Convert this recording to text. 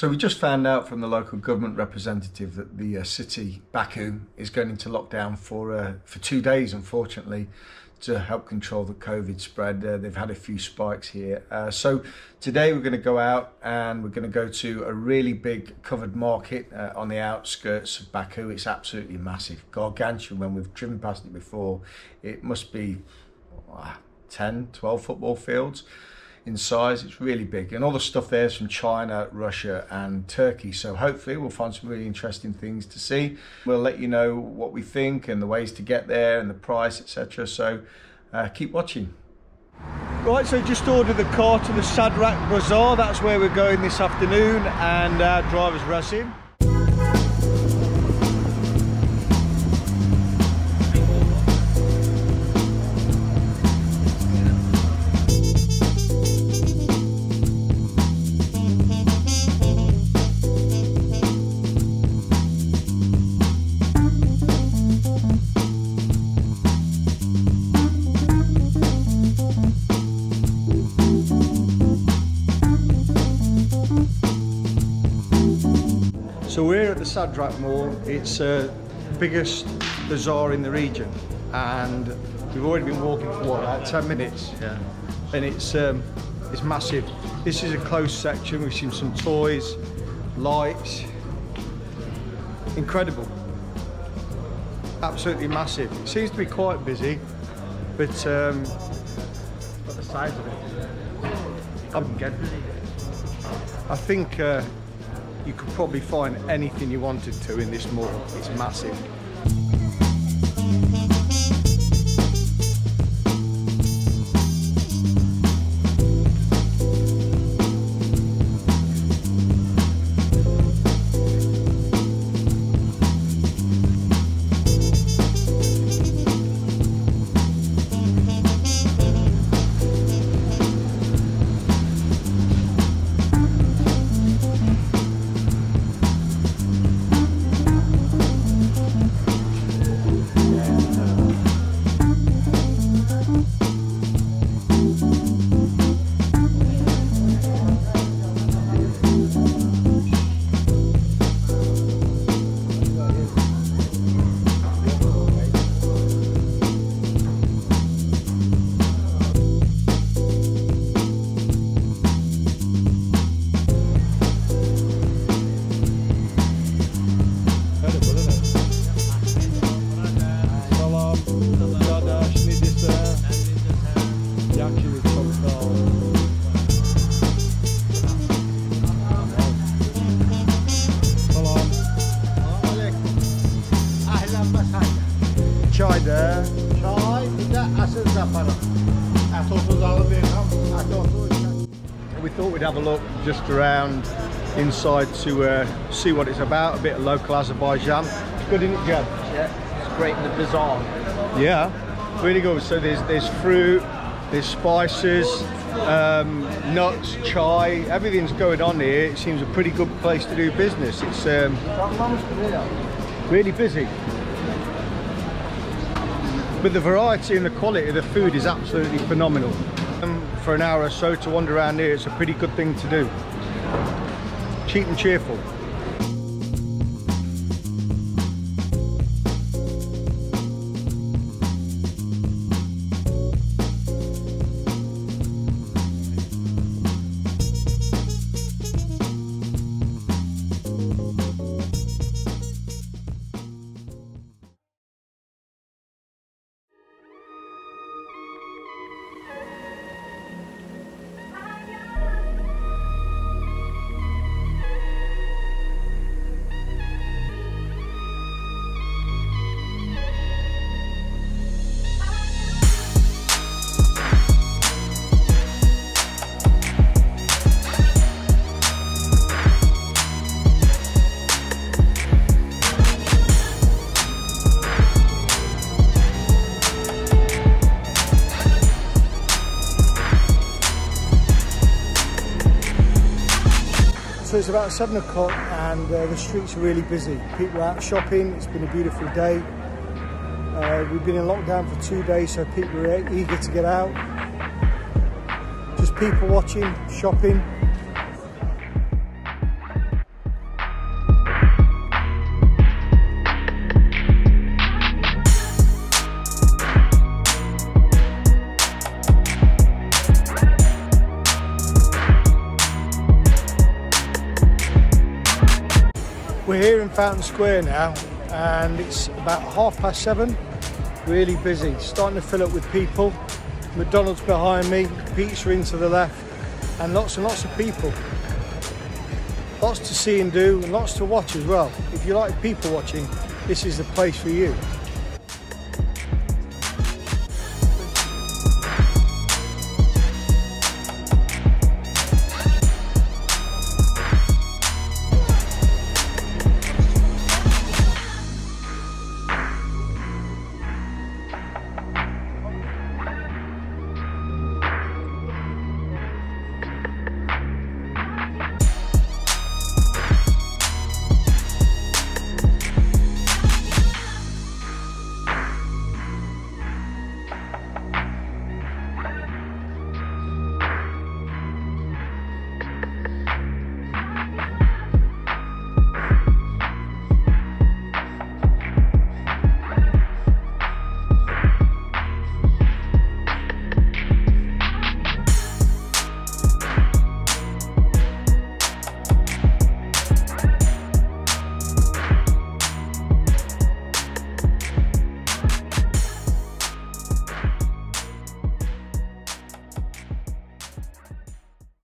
So we just found out from the local government representative that the uh, city Baku is going into lockdown for uh, for two days, unfortunately, to help control the COVID spread. Uh, they've had a few spikes here. Uh, so today we're going to go out and we're going to go to a really big covered market uh, on the outskirts of Baku. It's absolutely massive, gargantuan. When we've driven past it before, it must be uh, 10, 12 football fields in size. It's really big. And all the stuff there is from China, Russia and Turkey. So hopefully we'll find some really interesting things to see. We'll let you know what we think and the ways to get there and the price, etc. So uh, keep watching. Right, so just ordered the car to the Sadrak Bazaar. That's where we're going this afternoon and our driver's Rasim. So we're at the Sadrak Mall. It's uh, the biggest bazaar in the region, and we've already been walking for what, about 10 minutes. Yeah. And it's um, it's massive. This is a closed section. We've seen some toys, lights. Incredible. Absolutely massive. It seems to be quite busy, but um, But the size of it, I'm, get I think uh, you could probably find anything you wanted to in this mall. It's massive. Çay da. Çay bir de asıl zaparı. Et 30 alı veririm. Et 30. We thought we'd have a look just around inside to uh, see what it's about, a bit of local Azerbaijan. It's good, isn't it, Jeb? Yeah, it's great in the bazaar. Yeah, really good. So there's there's fruit, there's spices, um, nuts, chai, everything's going on here. It seems a pretty good place to do business. It's um, really busy. But the variety and the quality of the food is absolutely phenomenal. Um, for an hour or so to wander around here, it's a pretty good thing to do. Cheap and cheerful. It's about seven o'clock and uh, the streets are really busy. People are out shopping, it's been a beautiful day. Uh, we've been in lockdown for two days, so people are eager to get out. Just people watching, shopping. We're here in Fountain Square now, and it's about half past seven. Really busy, starting to fill up with people. McDonald's behind me, pizza to the left, and lots and lots of people. Lots to see and do, and lots to watch as well. If you like people watching, this is the place for you.